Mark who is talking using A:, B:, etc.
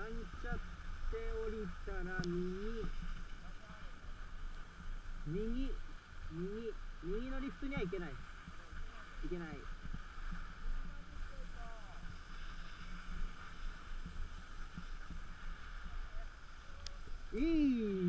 A: なんちゃって降りたら右右右右のリフトにはいけない。いけない。いい。